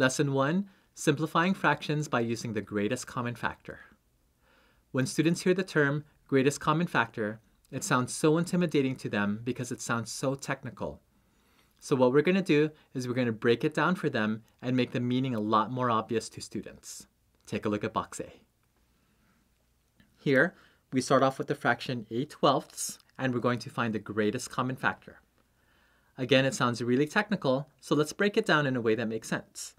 Lesson 1 Simplifying Fractions by Using the Greatest Common Factor. When students hear the term greatest common factor, it sounds so intimidating to them because it sounds so technical. So, what we're going to do is we're going to break it down for them and make the meaning a lot more obvious to students. Take a look at box A. Here, we start off with the fraction a twelfths, and we're going to find the greatest common factor. Again, it sounds really technical, so let's break it down in a way that makes sense.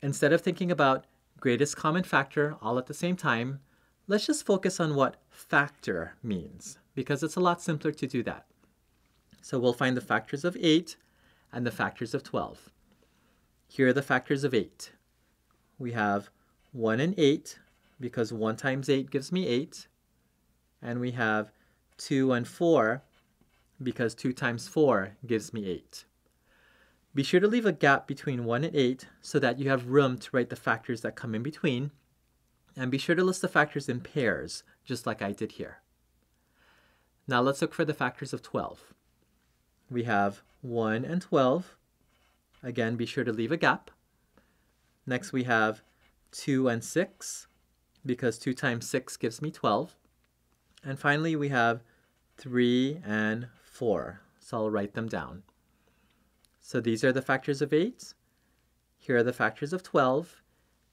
Instead of thinking about greatest common factor all at the same time, let's just focus on what factor means, because it's a lot simpler to do that. So we'll find the factors of 8 and the factors of 12. Here are the factors of 8. We have 1 and 8, because 1 times 8 gives me 8. And we have 2 and 4, because 2 times 4 gives me 8. Be sure to leave a gap between 1 and 8 so that you have room to write the factors that come in between. And be sure to list the factors in pairs, just like I did here. Now let's look for the factors of 12. We have 1 and 12. Again, be sure to leave a gap. Next we have 2 and 6, because 2 times 6 gives me 12. And finally we have 3 and 4. So I'll write them down. So these are the factors of 8. Here are the factors of 12.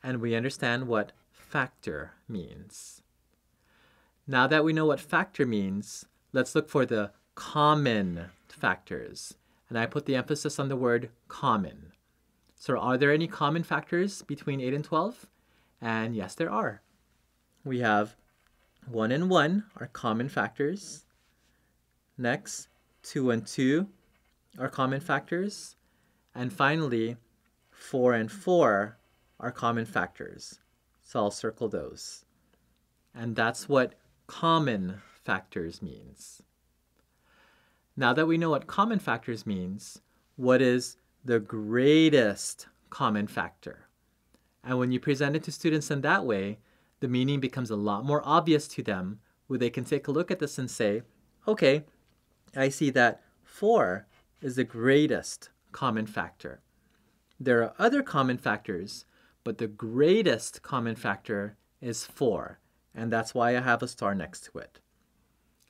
And we understand what factor means. Now that we know what factor means, let's look for the common factors. And I put the emphasis on the word common. So are there any common factors between 8 and 12? And yes, there are. We have 1 and 1 are common factors. Next, 2 and 2 are common factors. And finally, 4 and 4 are common factors. So I'll circle those. And that's what common factors means. Now that we know what common factors means, what is the greatest common factor? And when you present it to students in that way, the meaning becomes a lot more obvious to them, where they can take a look at this and say, okay, I see that 4 is the greatest common factor. There are other common factors, but the greatest common factor is 4, and that's why I have a star next to it.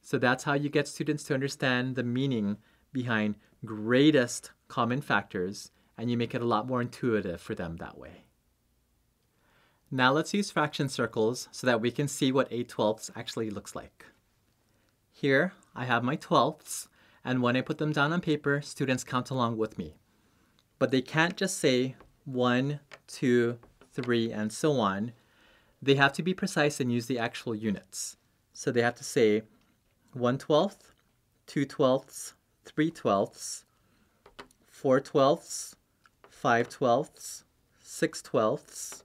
So that's how you get students to understand the meaning behind greatest common factors, and you make it a lot more intuitive for them that way. Now let's use fraction circles so that we can see what 8 twelfths actually looks like. Here I have my twelfths, and when I put them down on paper, students count along with me. But they can't just say one, two, three, and so on. They have to be precise and use the actual units. So they have to say 1 twelfth, 2 twelfths, 3 twelfths, 4 twelfths, 5 twelfths, 6 twelfths,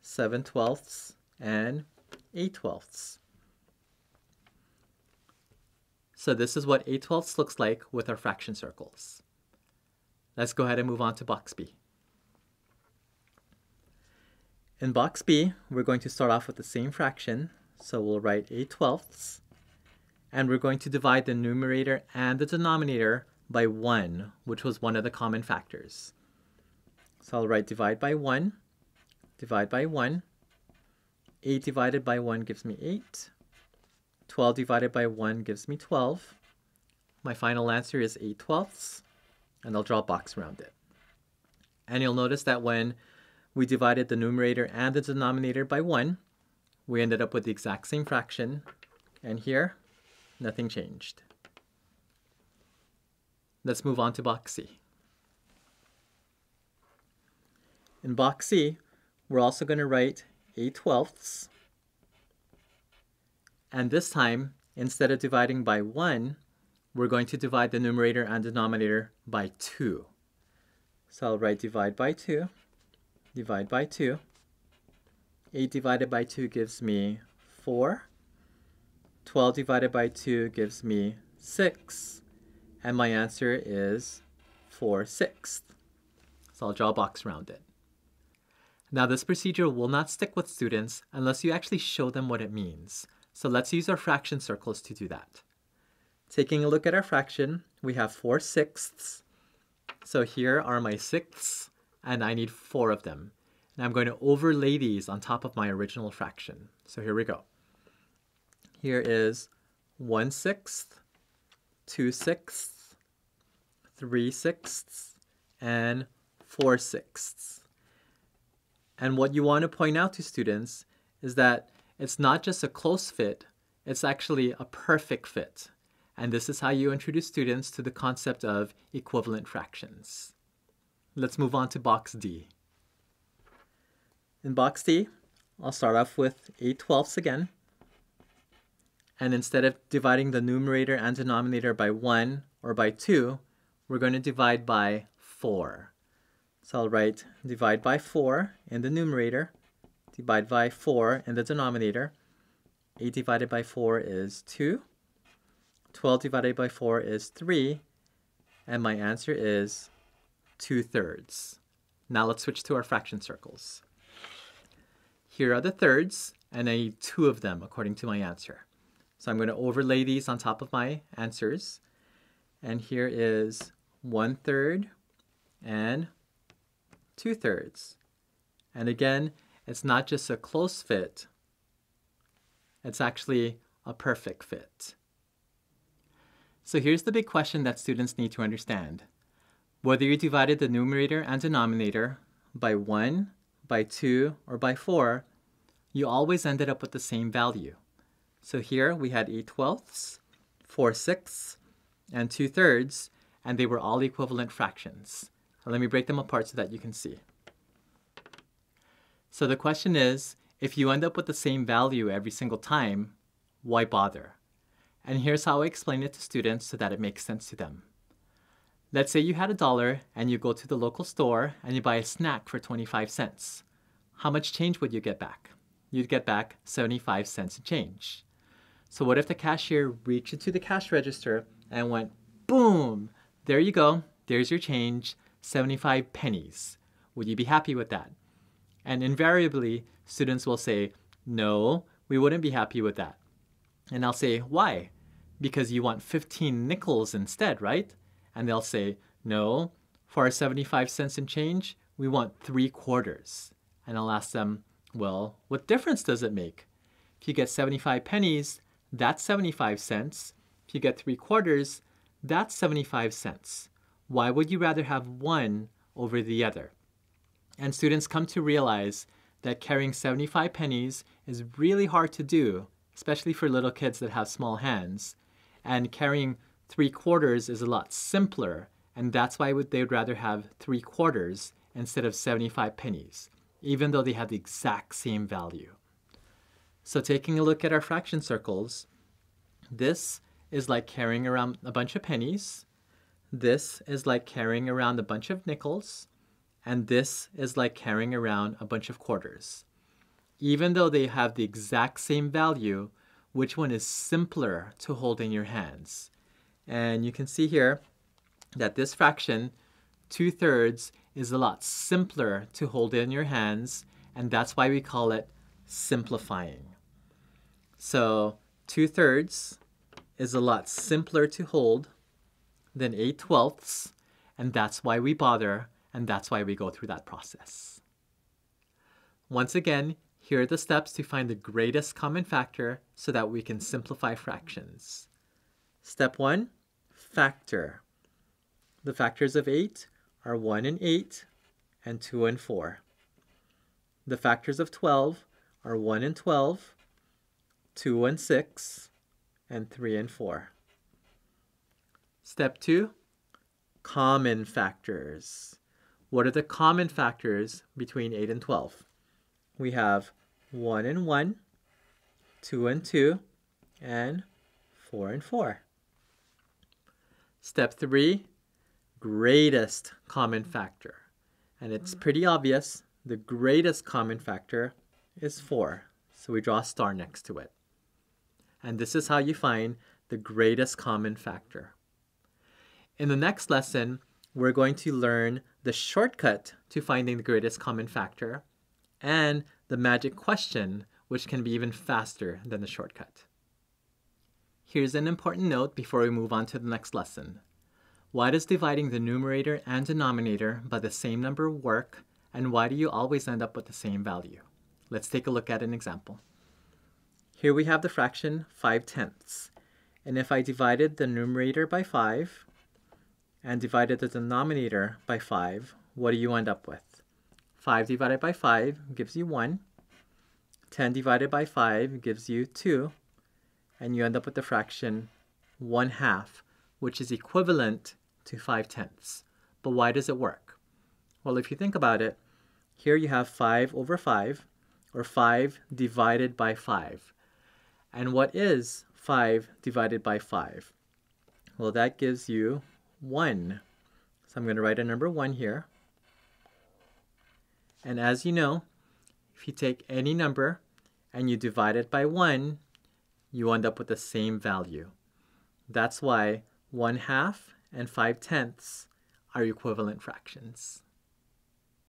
7 twelfths, and 8 twelfths. So this is what 8 twelfths looks like with our fraction circles. Let's go ahead and move on to box B. In box B, we're going to start off with the same fraction, so we'll write 8 twelfths, and we're going to divide the numerator and the denominator by 1, which was one of the common factors. So I'll write divide by 1, divide by 1. 8 divided by 1 gives me 8. 12 divided by 1 gives me 12. My final answer is 8 twelfths, and I'll draw a box around it. And you'll notice that when we divided the numerator and the denominator by 1, we ended up with the exact same fraction, and here Nothing changed. Let's move on to box C. In box C, we're also going to write 8 twelfths. And this time, instead of dividing by 1, we're going to divide the numerator and denominator by 2. So I'll write divide by 2, divide by 2. 8 divided by 2 gives me 4. 12 divided by 2 gives me 6. And my answer is 4 sixths. So I'll draw a box around it. Now this procedure will not stick with students unless you actually show them what it means. So let's use our fraction circles to do that. Taking a look at our fraction, we have 4 sixths. So here are my sixths, and I need four of them. And I'm going to overlay these on top of my original fraction. So here we go. Here is 1 sixth, 2 sixths, 3 sixths, and 4 sixths. And what you want to point out to students is that it's not just a close fit, it's actually a perfect fit. And this is how you introduce students to the concept of equivalent fractions. Let's move on to box D. In box D, I'll start off with 8 twelfths again. And instead of dividing the numerator and denominator by 1 or by 2, we're going to divide by 4. So I'll write divide by 4 in the numerator, divide by 4 in the denominator. 8 divided by 4 is 2. 12 divided by 4 is 3. And my answer is 2 thirds. Now let's switch to our fraction circles. Here are the thirds, and I need two of them according to my answer. So I'm going to overlay these on top of my answers. And here is one third and two thirds. And again, it's not just a close fit, it's actually a perfect fit. So here's the big question that students need to understand. Whether you divided the numerator and denominator by 1, by 2, or by 4, you always ended up with the same value. So here we had 8 twelfths, 4 sixths, and 2 thirds, and they were all equivalent fractions. Let me break them apart so that you can see. So the question is, if you end up with the same value every single time, why bother? And here's how I explain it to students so that it makes sense to them. Let's say you had a dollar and you go to the local store and you buy a snack for 25 cents. How much change would you get back? You'd get back 75 cents in change. So what if the cashier reached into the cash register and went, boom, there you go, there's your change, 75 pennies. Would you be happy with that? And invariably, students will say, no, we wouldn't be happy with that. And I'll say, why? Because you want 15 nickels instead, right? And they'll say, no, for our 75 cents in change, we want three quarters. And I'll ask them, well, what difference does it make? If you get 75 pennies, that's 75 cents. If you get three quarters, that's 75 cents. Why would you rather have one over the other? And students come to realize that carrying 75 pennies is really hard to do, especially for little kids that have small hands. And carrying three quarters is a lot simpler, and that's why they would rather have three quarters instead of 75 pennies, even though they have the exact same value. So taking a look at our fraction circles, this is like carrying around a bunch of pennies. This is like carrying around a bunch of nickels. And this is like carrying around a bunch of quarters. Even though they have the exact same value, which one is simpler to hold in your hands? And you can see here that this fraction, 2 thirds, is a lot simpler to hold in your hands, and that's why we call it simplifying. So 2 thirds is a lot simpler to hold than 8 twelfths, and that's why we bother, and that's why we go through that process. Once again, here are the steps to find the greatest common factor so that we can simplify fractions. Step 1, factor. The factors of 8 are 1 and 8, and 2 and 4. The factors of 12 are 1 and 12, 2 and 6, and 3 and 4. Step 2, common factors. What are the common factors between 8 and 12? We have 1 and 1, 2 and 2, and 4 and 4. Step 3, greatest common factor. And it's mm. pretty obvious, the greatest common factor is 4. So we draw a star next to it. And this is how you find the greatest common factor. In the next lesson, we're going to learn the shortcut to finding the greatest common factor and the magic question, which can be even faster than the shortcut. Here's an important note before we move on to the next lesson. Why does dividing the numerator and denominator by the same number work, and why do you always end up with the same value? Let's take a look at an example. Here we have the fraction 5 tenths. And if I divided the numerator by 5 and divided the denominator by 5, what do you end up with? 5 divided by 5 gives you 1. 10 divided by 5 gives you 2. And you end up with the fraction 1 half, which is equivalent to 5 tenths. But why does it work? Well, if you think about it, here you have 5 over 5, or 5 divided by 5. And what is 5 divided by 5? Well, that gives you 1. So I'm going to write a number 1 here. And as you know, if you take any number and you divide it by 1, you end up with the same value. That's why 1 half and 5 tenths are equivalent fractions.